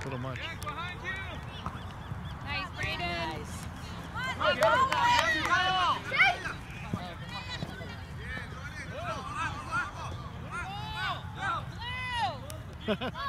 A little much. Nice, Brayden. Nice.